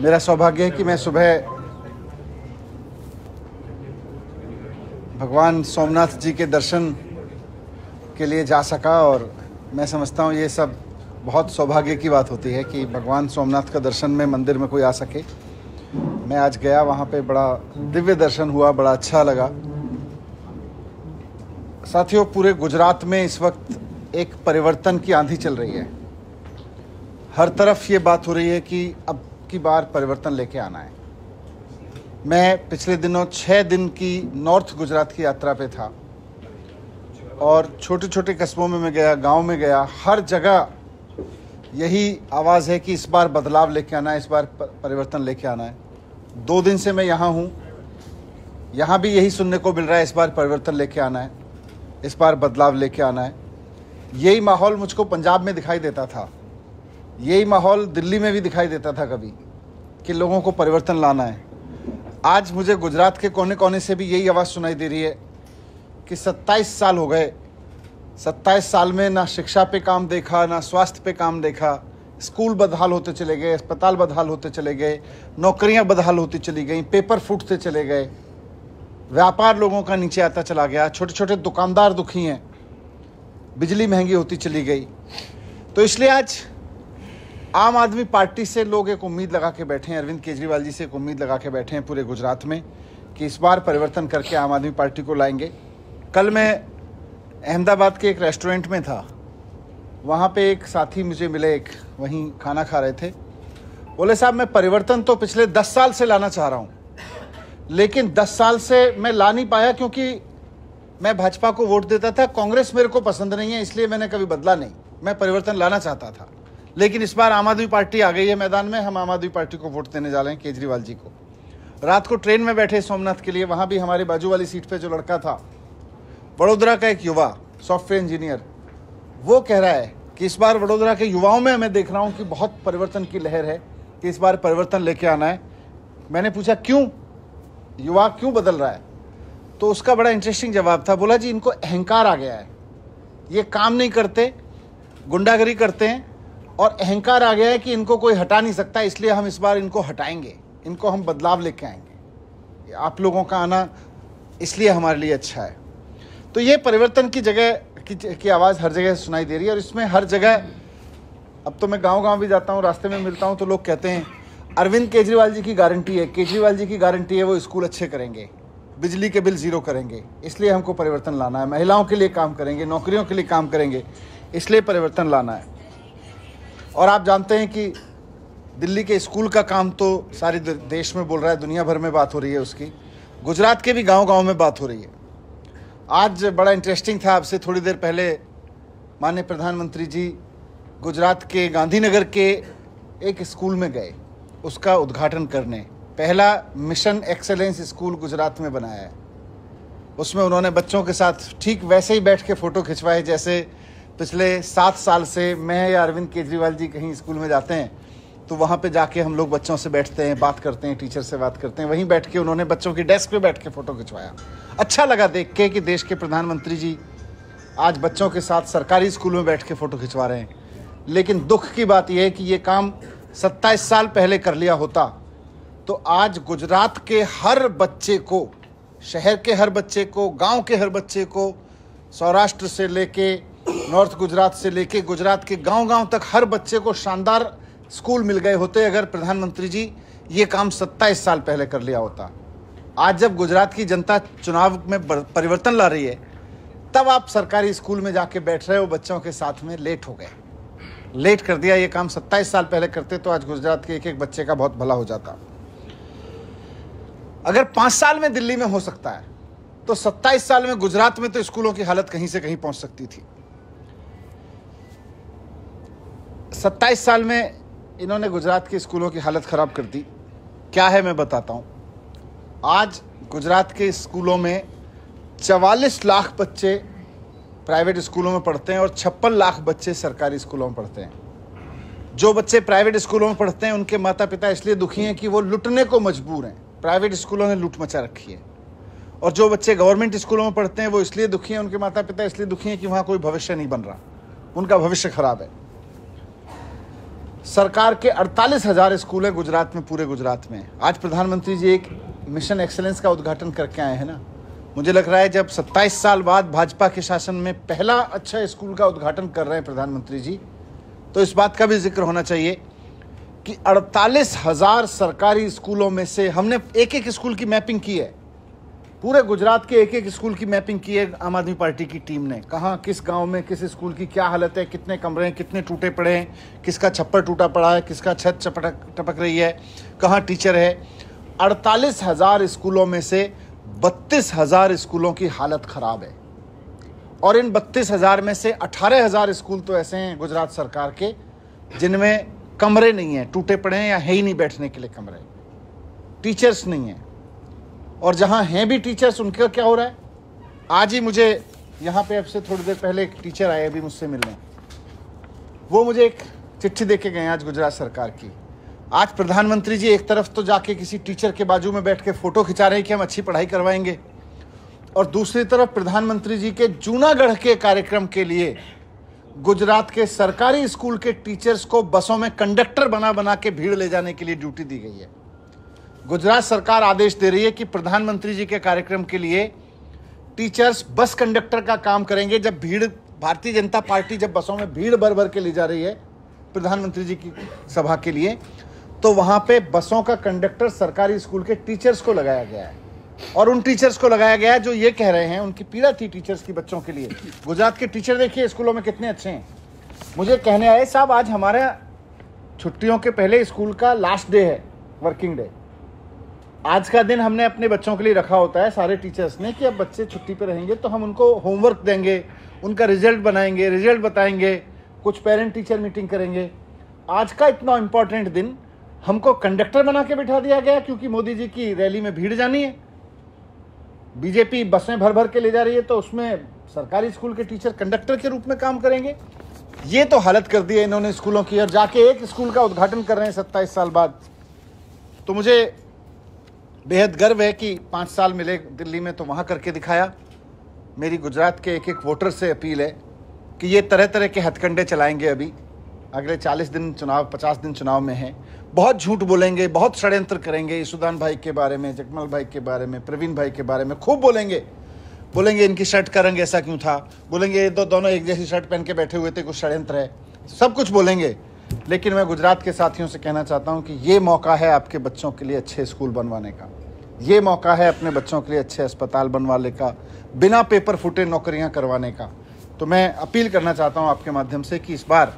मेरा सौभाग्य है कि मैं सुबह भगवान सोमनाथ जी के दर्शन के लिए जा सका और मैं समझता हूँ ये सब बहुत सौभाग्य की बात होती है कि भगवान सोमनाथ का दर्शन में मंदिर में कोई आ सके। मैं आज गया, वहाँ पे बड़ा दिव्य दर्शन हुआ, बड़ा अच्छा लगा। साथियों, पूरे गुजरात में इस वक्त एक परिवर्तन की आंधी चल रही है। हर तरफ़ ये बात हो रही है कि अब की बार परिवर्तन लेके आना है। मैं पिछले दिनों छः दिन की नॉर्थ गुजरात की यात्रा पे था और छोटे छोटे कस्बों में मैं गया, गाँव में गया, हर जगह यही आवाज़ है कि इस बार बदलाव लेके आना है, इस बार परिवर्तन लेके आना है। दो दिन से मैं यहाँ हूँ, यहाँ भी यही सुनने को मिल रहा है, इस बार परिवर्तन लेके आना है, इस बार बदलाव लेके आना है। यही माहौल मुझको पंजाब में दिखाई देता था। यही माहौल दिल्ली में भी दिखाई देता था कभी, कि लोगों को परिवर्तन लाना है। आज मुझे गुजरात के कोने कोने से भी यही आवाज़ सुनाई दे रही है, कि 27 साल हो गए। 27 साल में ना शिक्षा पे काम देखा, ना स्वास्थ्य पे काम देखा। स्कूल बदहाल होते चले गए, अस्पताल बदहाल होते चले गए, नौकरियाँ बदहाल होती चली गई, पेपर फूटते चले गए। व्यापार लोगों का नीचे आता चला गया छोटे छोटे दुकानदार दुखी हैं, बिजली महँगी होती चली गई। तो इसलिए आज आम आदमी पार्टी से लोग एक उम्मीद लगा के बैठे हैं। अरविंद केजरीवाल जी से एक उम्मीद लगा के बैठे हैं पूरे गुजरात में कि इस बार परिवर्तन करके आम आदमी पार्टी को लाएँगे। कल मैं अहमदाबाद के एक रेस्टोरेंट में था। वहाँ पे एक साथी मुझे मिले, एक वहीं खाना खा रहे थे। बोले, साहब, मैं परिवर्तन तो पिछले दस साल से लाना चाह रहा हूँ, लेकिन दस साल से मैं ला नहीं पाया क्योंकि मैं भाजपा को वोट देता था, कांग्रेस मेरे को पसंद नहीं है, इसलिए मैंने कभी बदला नहीं। मैं परिवर्तन लाना चाहता था। लेकिन इस बार आम आदमी पार्टी आ गई है मैदान में। हम आम आदमी पार्टी को वोट देने जा रहे हैं, केजरीवाल जी को। रात को ट्रेन में बैठे सोमनाथ के लिए, वहाँ भी हमारे बाजू वाली सीट पे जो लड़का था, वडोदरा का एक युवा, सॉफ्टवेयर इंजीनियर, वो कह रहा है कि इस बार वडोदरा के युवाओं में मैं देख रहा हूँ कि बहुत परिवर्तन की लहर है, कि इस बार परिवर्तन लेके आना है। मैंने पूछा, क्यों? युवा क्यों बदल रहा है? तो उसका बड़ा इंटरेस्टिंग जवाब था, बोला जी, इनको अहंकार आ गया है। ये काम नहीं करते, गुंडागरी करते हैं और अहंकार आ गया है कि इनको कोई हटा नहीं सकता इसलिए हम इस बार इनको हटाएँगे। इनको हम बदलाव लेके आएँगे। आप लोगों का आना इसलिए हमारे लिए अच्छा है। तो ये परिवर्तन की जगह की, की आवाज़ हर जगह सुनाई दे रही है और इसमें हर जगह अब तो मैं गाँव गाँव भी जाता हूँ रास्ते में मिलता हूँ तो लोग कहते हैं अरविंद केजरीवाल जी की गारंटी है केजरीवाल जी की गारंटी है वो स्कूल अच्छे करेंगे बिजली के बिल ज़ीरो करेंगे इसलिए हमको परिवर्तन लाना है महिलाओं के लिए काम करेंगे नौकरियों के लिए काम करेंगे इसलिए परिवर्तन लाना है। और आप जानते हैं कि दिल्ली के स्कूल का काम तो सारे देश में बोल रहा है, दुनिया भर में बात हो रही है उसकी। गुजरात के भी गाँव गाँव में बात हो रही है। आज बड़ा इंटरेस्टिंग था, आपसे थोड़ी देर पहले माननीय प्रधानमंत्री जी गुजरात के गांधीनगर के एक स्कूल में गए, उसका उद्घाटन करने। पहला मिशन एक्सेलेंस स्कूल गुजरात में बनाया है। उसमें उन्होंने बच्चों के साथ ठीक वैसे ही बैठ के फ़ोटो खिंचवाए, जैसे पिछले सात साल से मैं या अरविंद केजरीवाल जी कहीं स्कूल में जाते हैं तो वहाँ पे जाके हम लोग बच्चों से बैठते हैं, बात करते हैं, टीचर से बात करते हैं। वहीं बैठ के उन्होंने बच्चों की डेस्क पे बैठ के फ़ोटो खिंचवाया। अच्छा लगा देख के कि देश के प्रधानमंत्री जी आज बच्चों के साथ सरकारी स्कूल में बैठ के फ़ोटो खिंचवा रहे हैं। लेकिन दुख की बात यह है कि ये काम सत्ताईस साल पहले कर लिया होता। तो आज गुजरात के हर बच्चे को, शहर के हर बच्चे को, गाँव के हर बच्चे को, सौराष्ट्र से लेके नॉर्थ गुजरात से लेके गुजरात के गाँव गाँव तक हर बच्चे को शानदार स्कूल मिल गए होते अगर प्रधानमंत्री जी ये काम सत्ताईस साल पहले कर लिया होता। आज जब गुजरात की जनता चुनाव में परिवर्तन ला रही है, तब आप सरकारी स्कूल में जाके बैठ रहे हो, बच्चों के साथ में लेट हो गए। लेट कर दिया ये काम सत्ताईस साल पहले करते तो आज गुजरात के एक एक बच्चे का बहुत भला हो जाता। अगर पाँच साल में दिल्ली में हो सकता है तो सत्ताईस साल में गुजरात में तो स्कूलों की हालत कहीं से कहीं पहुँच सकती थी। सत्ताईस साल में इन्होंने गुजरात के स्कूलों की हालत ख़राब कर दी। क्या है मैं बताता हूँ। आज गुजरात के स्कूलों में चवालीस लाख बच्चे प्राइवेट स्कूलों में पढ़ते हैं और छप्पन लाख बच्चे सरकारी स्कूलों में पढ़ते हैं। जो बच्चे प्राइवेट स्कूलों में पढ़ते हैं, उनके माता पिता इसलिए दुखी हैं कि वो लुटने को मजबूर हैं। प्राइवेट स्कूलों ने लूट मचा रखी है। और जो बच्चे गवर्नमेंट स्कूलों में पढ़ते हैं, वो इसलिए दुखी हैं, उनके माता पिता इसलिए दुखी हैं कि वहाँ कोई भविष्य नहीं बन रहा। उनका भविष्य खराब है। सरकार के अड़तालीस हज़ार स्कूल हैं गुजरात में, पूरे गुजरात में। आज प्रधानमंत्री जी एक मिशन एक्सेलेंस का उद्घाटन करके आए हैं ना। मुझे लग रहा है जब 27 साल बाद भाजपा के शासन में पहला अच्छा स्कूल का उद्घाटन कर रहे हैं प्रधानमंत्री जी तो इस बात का भी ज़िक्र होना चाहिए कि अड़तालीस हज़ार सरकारी स्कूलों में से हमने एक एक स्कूल की मैपिंग की है। पूरे गुजरात के एक एक स्कूल की मैपिंग की है, आम आदमी पार्टी की टीम ने। कहा, किस गाँव में, किस स्कूल की क्या हालत है, कितने कमरे हैं, कितने टूटे पड़े हैं, किसका छप्पर टूटा पड़ा है, किसका छत चपटक टपक रही है, कहाँ टीचर है। अड़तालीस हज़ार स्कूलों में से बत्तीस हज़ार स्कूलों की हालत खराब है। और इन बत्तीस हज़ार में से अठारह हज़ार स्कूल तो ऐसे हैं गुजरात सरकार के, जिनमें कमरे नहीं हैं, टूटे पड़े हैं या है ही नहीं बैठने के लिए कमरे। टीचर्स नहीं हैं। और जहाँ हैं भी टीचर्स उनका क्या हो रहा है? आज ही मुझे यहाँ पे अब से थोड़ी देर पहले एक टीचर आए अभी मुझसे मिलने। वो मुझे एक चिट्ठी दे के गए आज गुजरात सरकार की। आज प्रधानमंत्री जी एक तरफ़ तो जाके किसी टीचर के बाजू में बैठ के फ़ोटो खिंचा रहे हैं कि हम अच्छी पढ़ाई करवाएँगे, और दूसरी तरफ़ प्रधानमंत्री जी के जूनागढ़ के कार्यक्रम के लिए गुजरात के सरकारी स्कूल के टीचर्स को बसों में कंडक्टर बना बना के भीड़ ले जाने के लिए ड्यूटी दी गई है। गुजरात सरकार आदेश दे रही है कि प्रधानमंत्री जी के कार्यक्रम के लिए टीचर्स बस कंडक्टर का काम करेंगे। जब भीड़, भारतीय जनता पार्टी जब बसों में भीड़ भर भर के ले जा रही है प्रधानमंत्री जी की सभा के लिए तो वहाँ पे बसों का कंडक्टर सरकारी स्कूल के टीचर्स को लगाया गया है। और उन टीचर्स को लगाया गया है जो ये कह रहे हैं, उनकी पीड़ा थी टीचर्स की बच्चों के लिए। गुजरात के टीचर देखिए स्कूलों में कितने अच्छे हैं। मुझे कहने आए साहब, आज हमारे छुट्टियों के पहले स्कूल का लास्ट डे है, वर्किंग डे। आज का दिन हमने अपने बच्चों के लिए रखा होता है, सारे टीचर्स ने, कि अब बच्चे छुट्टी पे रहेंगे तो हम उनको होमवर्क देंगे, उनका रिज़ल्ट बनाएँगे रिज़ल्ट बताएँगे, कुछ पेरेंट टीचर मीटिंग करेंगे। आज का इतना इंपॉर्टेंट दिन हमको कंडक्टर बना के बिठा दिया गया, क्योंकि मोदी जी की रैली में भीड़ जानी है। बीजेपी बसें भर भर के ले जा रही है तो उसमें सरकारी स्कूल के टीचर कंडक्टर के रूप में काम करेंगे। ये तो हालत कर दी है इन्होंने स्कूलों की, और जाके एक स्कूल का उद्घाटन कर रहे हैं सत्ताईस साल बाद। तो मुझे बेहद गर्व है कि पाँच साल मिले दिल्ली में तो वहाँ करके दिखाया। मेरी गुजरात के एक एक वोटर से अपील है कि ये तरह तरह के हथकंडे चलाएँगे अभी। अगले चालीस दिन चुनाव, पचास दिन चुनाव में हैं। बहुत झूठ बोलेंगे, बहुत षड्यंत्र करेंगे यशुदान भाई के बारे में, जगमल भाई के बारे में, प्रवीण भाई के बारे में। खूब बोलेंगे। बोलेंगे, इनकी शर्ट का रंग ऐसा क्यों था? बोलेंगे, ये दो, दोनों एक जैसी शर्ट पहन के बैठे हुए थे, कुछ षड्यंत्र है। सब कुछ बोलेंगे। लेकिन मैं गुजरात के साथियों से कहना चाहता हूँ कि ये मौका है आपके बच्चों के लिए अच्छे स्कूल बनवाने का। ये मौका है अपने बच्चों के लिए अच्छे अस्पताल बनवाने का, बिना पेपर फूटे नौकरियाँ करवाने का। तो मैं अपील करना चाहता हूँ आपके माध्यम से कि इस बार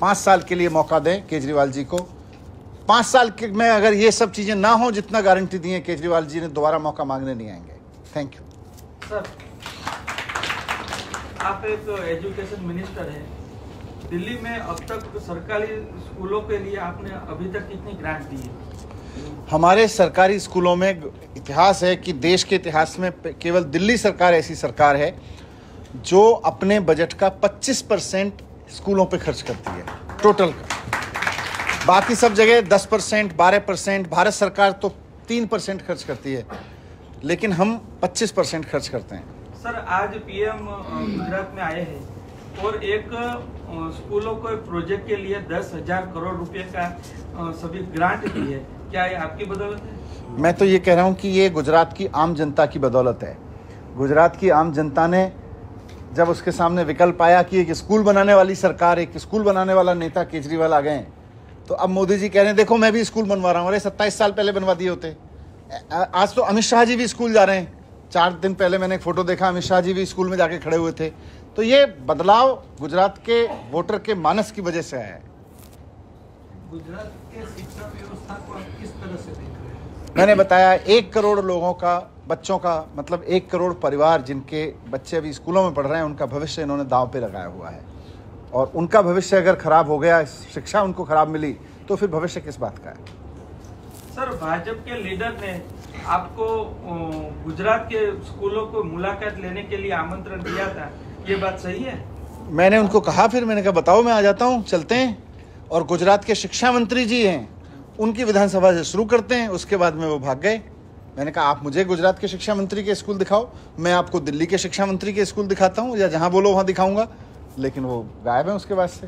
पाँच साल के लिए मौका दें केजरीवाल जी को। पाँच साल के में अगर ये सब चीज़ें ना हो, जितना गारंटी दी है, केजरीवाल जी ने दोबारा मौका मांगने नहीं आएँगे। थैंक यू सर, आप एक एजुकेशन मिनिस्टर हैं। दिल्ली में अब तक सरकारी स्कूलों के लिए आपने अभी तक कितनी ग्रांट दी है? हमारे सरकारी स्कूलों में इतिहास है कि देश के इतिहास में केवल दिल्ली सरकार ऐसी सरकार है जो अपने बजट का 25 परसेंट स्कूलों पे खर्च करती है टोटल का। बाकी सब जगह 10 परसेंट, बारह परसेंट, भारत सरकार तो तीन परसेंट खर्च करती है, लेकिन हम 25 परसेंट खर्च करते हैं। सर, आज पीएम गुजरात में आए हैं और एक स्कूलों को प्रोजेक्ट के लिए दस हज़ार करोड़ रुपए का सभी ग्रांट दी है। क्या ये आपकी बदौलत है? मैं तो ये कह रहा हूँ कि ये गुजरात की आम जनता की बदौलत है। गुजरात की आम जनता ने जब उसके सामने विकल्प आया कि एक स्कूल बनाने वाली सरकार, एक स्कूल बनाने वाला नेता केजरीवाल आ गए तो अब मोदी जी कह रहे हैं, देखो, मैं भी स्कूल बनवा रहा हूँ। अरे, सत्ताईस साल पहले बनवा दिए होते। आज तो अमित शाह जी भी स्कूल जा रहे हैं। चार दिन पहले मैंने एक फ़ोटो देखा, अमित शाह जी भी स्कूल में जाके खड़े हुए थे। तो ये बदलाव गुजरात के वोटर के मानस की वजह से आया है। गुजरात के शिक्षा व्यवस्था को आप किस तरह से देख रहे हैं? मैंने बताया एक करोड़ लोगों का बच्चों का मतलब एक करोड़ परिवार जिनके बच्चे अभी स्कूलों में पढ़ रहे हैं उनका भविष्य इन्होंने दांव पे लगाया हुआ है। और उनका भविष्य अगर खराब हो गया शिक्षा उनको खराब मिली तो फिर भविष्य किस बात का है? सर भाजपा के लीडर ने आपको गुजरात के स्कूलों को मुलाकात लेने के लिए आमंत्रण दिया था। ये बात सही है? मैंने उनको कहा फिर मैंने कहा बताओ मैं आ जाता हूँ चलते हैं। और गुजरात के शिक्षा मंत्री जी हैं उनकी विधानसभा से शुरू करते हैं उसके बाद में वो भाग गए। मैंने कहा आप मुझे गुजरात के शिक्षा मंत्री के स्कूल दिखाओ मैं आपको दिल्ली के शिक्षा मंत्री के स्कूल दिखाता हूँ या जहाँ बोलो वहाँ दिखाऊँगा। लेकिन वो गायब है उसके बाद से।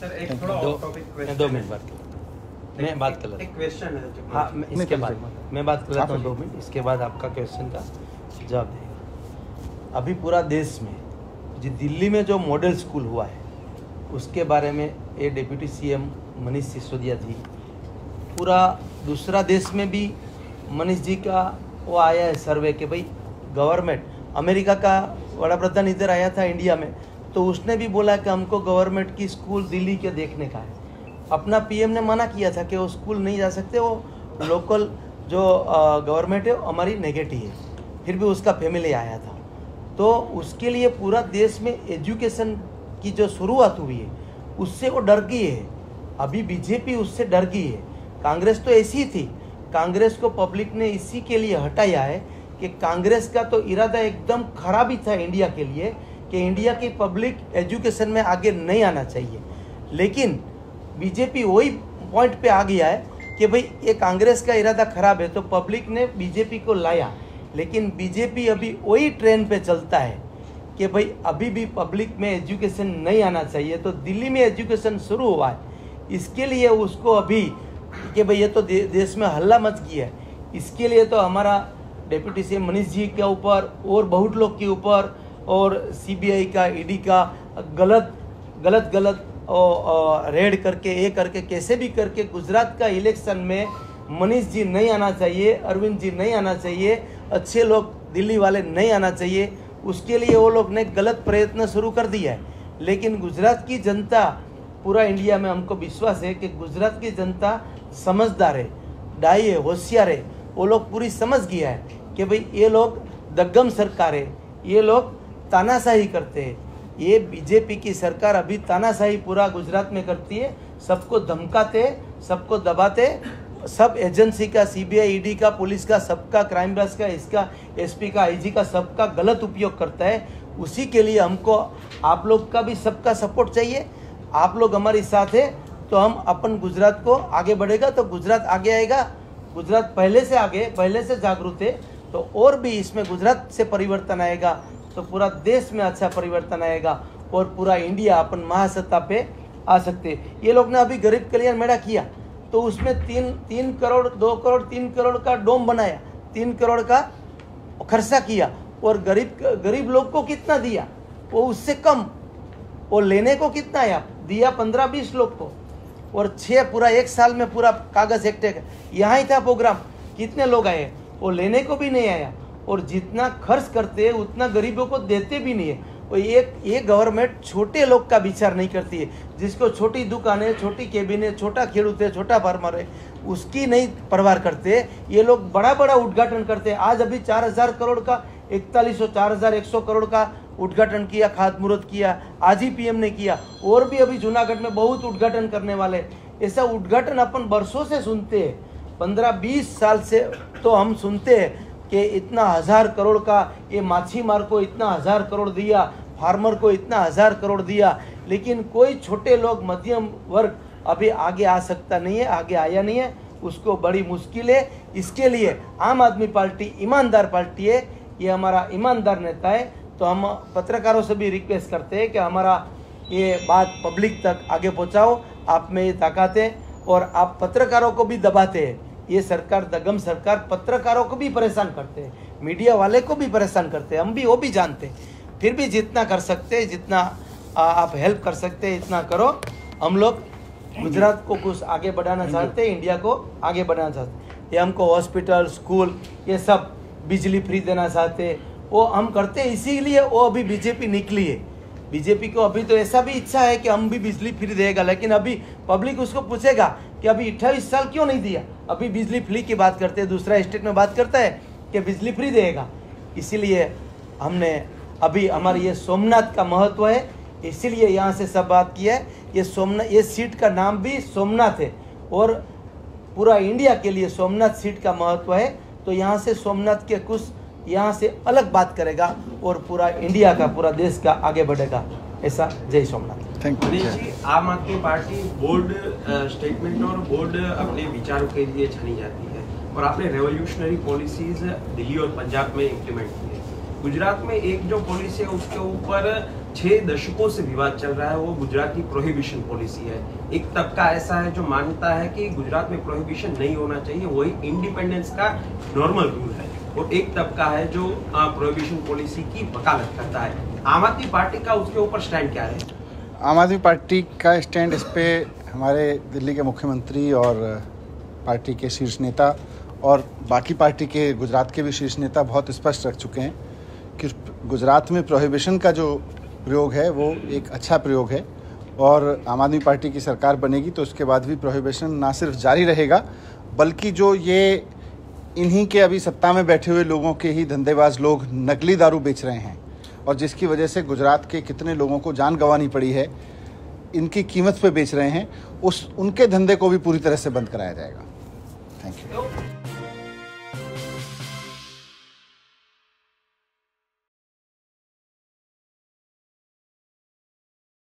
सर एक थोड़ा दो ऑफ़ टॉपिक मैं क्वेश्चन दो मिनट बात मैं बात कर लेता क्वेश्चन है हाँ मैं इसके बाद मैं बात कर लेता हूँ दो मिनट। इसके बाद आपका क्वेश्चन का जवाब देगा। अभी पूरा देश में जी दिल्ली में जो मॉडल स्कूल हुआ है उसके बारे में ये डिप्यूटी सीएम मनीष सिसोदिया जी। पूरा दूसरा देश में भी मनीष जी का वो आया है सर्वे कि, भाई, गवर्नमेंट। अमेरिका का बड़ा प्रधान इधर आया था इंडिया में तो उसने भी बोला कि हमको गवर्नमेंट की स्कूल दिल्ली के देखने का है। अपना पीएम ने मना किया था कि वो स्कूल नहीं जा सकते, वो लोकल जो गवर्नमेंट है हमारी नेगेटिव है। फिर भी उसका फैमिली आया था। तो उसके लिए पूरा देश में एजुकेशन की जो शुरुआत हुई है, उससे वो डर गई है। अभी बीजेपी उससे डर गई है। कांग्रेस तो ऐसी थी। कांग्रेस को पब्लिक ने इसी के लिए हटाया है कि कांग्रेस का तो इरादा एकदम खराब ही था इंडिया के लिए कि इंडिया की पब्लिक एजुकेशन में आगे नहीं आना चाहिए। लेकिन बीजेपी वही पॉइंट पे आ गया है कि भाई, ये कांग्रेस का इरादा खराब है तो पब्लिक ने बीजेपी को लाया। लेकिन बीजेपी अभी वही ट्रेन पे चलता है। कि भाई अभी भी पब्लिक में एजुकेशन नहीं आना चाहिए तो दिल्ली में एजुकेशन शुरू हुआ है। इसके लिए उसको अभी कि भाई ये तो देश में हल्ला मच गया है। इसके लिए तो हमारा डेप्यूटी सीएम मनीष जी के ऊपर और बहुत लोग के ऊपर और सीबीआई का ईडी का गलत गलत गलत रेड करके, ये करके, कैसे भी करके गुजरात का इलेक्शन में मनीष जी नहीं आना चाहिए, अरविंद जी नहीं आना चाहिए, अच्छे लोग दिल्ली वाले नहीं आना चाहिए उसके लिए वो लोग ने गलत प्रयत्न शुरू कर दिया है। लेकिन गुजरात की जनता, पूरा इंडिया में हमको विश्वास है कि गुजरात की जनता समझदार है, डाई है, होशियार है। वो लोग पूरी समझ गया है कि भाई ये लोग दगम सरकार है, ये लोग तानाशाही करते हैं। ये बीजेपी की सरकार अभी तानाशाही पूरा गुजरात में करती है, सबको धमकाते, सबको दबाते सब एजेंसी का सीबीआई ईडी का, पुलिस का, सबका क्राइम ब्रांच का, इसका एसपी का आईजी का, सबका गलत उपयोग करता है। उसी के लिए हमको, आप लोग का भी सबका सपोर्ट चाहिए। आप लोग हमारे साथ है तो हम अपन गुजरात को आगे बढ़ेगा तो गुजरात आगे आएगा। गुजरात पहले से आगे, पहले से जागरूक है तो और भी इसमें गुजरात से परिवर्तन आएगा तो पूरा देश में अच्छा परिवर्तन आएगा, और पूरा इंडिया अपन महासत्ता पे आ सकते ये लोग ने अभी गरीब कल्याण मेला किया तो उसमें तीन तीन करोड़, दो करोड़, तीन करोड़ का डोम बनाया, तीन करोड़ का खर्चा किया, और गरीब गरीब लोग को कितना दिया? वो उससे कम वो लेने को कितना आया? दिया पंद्रह, बीस लोग को, और छः पूरा, एक साल में पूरा कागज़ एकटे यहाँ ही था प्रोग्राम, कितने लोग आए? वो लेने को भी नहीं आया, और जितना खर्च करते, उतना गरीबों को देते भी नहीं है। और एक ये गवर्नमेंट छोटे लोग का विचार नहीं करती है। जिसको छोटी दुकान, छोटी केबिन छोटा खेडूत है, छोटा फार्मर है, उसकी नहीं परवार करते ये लोग बड़ा बड़ा उद्घाटन करते हैं। आज अभी चार हज़ार करोड़ का, इकतालीस सौ चार हज़ार एक सौ करोड़ का उद्घाटन किया, खाद मुहूर्त किया, आज ही पीएम ने किया। और भी अभी जूनागढ़ में बहुत उद्घाटन करने वाले ऐसा उद्घाटन अपन बरसों से सुनते हैं। पंद्रह बीस साल से तो हम सुनते हैं कि इतना हज़ार करोड़ का, ये माछी मार को इतना हज़ार करोड़ दिया फार्मर को इतना हज़ार करोड़ दिया, लेकिन कोई छोटे लोग, मध्यम वर्ग अभी आगे आ सकता नहीं है, आगे आया नहीं है, उसको बड़ी मुश्किल है। इसके लिए आम आदमी पार्टी, ईमानदार पार्टी है, ये हमारा ईमानदार नेता है। तो हम पत्रकारों से भी रिक्वेस्ट करते हैं कि हमारा ये बात पब्लिक तक आगे पहुंचाओ, आप में ये ताकत है, और आप पत्रकारों को भी दबाते हैं। ये सरकार, दगम सरकार पत्रकारों को भी परेशान करते हैं, मीडिया वाले को भी परेशान करते हैं, हम भी, वो भी जानते हैं। फिर भी जितना कर सकते हैं जितना आप हेल्प कर सकते हैं इतना करो। हम लोग गुजरात को कुछ आगे बढ़ाना चाहते हैं इंडिया को आगे बढ़ाना चाहते। ये हमको हॉस्पिटल स्कूल ये सब बिजली फ्री देना चाहते। वो हम करते हैं इसीलिए वो अभी बीजेपी निकली है। बीजेपी को अभी तो ऐसा भी इच्छा है कि हम भी बिजली फ्री देगा लेकिन अभी पब्लिक उसको पूछेगा कि अभी अट्ठाईस साल क्यों नहीं दिया? अभी बिजली फ्री की बात करते हैं दूसरा स्टेट में बात करता है कि बिजली फ्री देगा। इसीलिए हमने अभी हमारे ये सोमनाथ का महत्व है इसीलिए यहाँ से सब बात की है। ये सोमनाथ ये सीट का नाम भी सोमनाथ है और पूरा इंडिया के लिए सोमनाथ सीट का महत्व है। तो यहाँ से सोमनाथ के कुछ यहाँ से अलग बात करेगा और पूरा इंडिया का पूरा देश का आगे बढ़ेगा। ऐसा जय Somnath. Thank you ji Aam Aadmi Party board statement और बोर्ड अपने विचारों के लिए जानी जाती है और आपने रेवोल्यूशनरी पॉलिसीज़ दिल्ली और पंजाब में इम्प्लीमेंट की गुजरात में एक जो पॉलिसी है, उसके ऊपर छह दशकों से विवाद चल रहा है, वो गुजरात की प्रोहिबिशन पॉलिसी है। एक तबका ऐसा है जो मानता है कि गुजरात में प्रोहिबिशन नहीं होना चाहिए, वही इंडिपेंडेंस का नॉर्मल रूल है। और एक तबका है जो प्रोहिबिशन पॉलिसी की वकालत करता है। आम आदमी पार्टी का उसके ऊपर स्टैंड क्या है? आम आदमी पार्टी का स्टैंड इस पे हमारे दिल्ली के मुख्यमंत्री और पार्टी के शीर्ष नेता और बाकी पार्टी के गुजरात के भी शीर्ष नेता बहुत स्पष्ट रख चुके हैं। कि गुजरात में प्रोहिबिशन का जो प्रयोग है, वो एक अच्छा प्रयोग है और आम आदमी पार्टी की सरकार बनेगी तो उसके बाद भी प्रोहिबिशन ना सिर्फ़ जारी रहेगा, बल्कि जो ये इन्हीं के अभी सत्ता में बैठे हुए लोगों के ही धंधेबाज लोग नकली दारू बेच रहे हैं और जिसकी वजह से गुजरात के कितने लोगों को जान गंवानी पड़ी है, इनकी कीमत पे बेच रहे हैं, उस, उनके धंधे को भी पूरी तरह से बंद कराया जाएगा। Thank you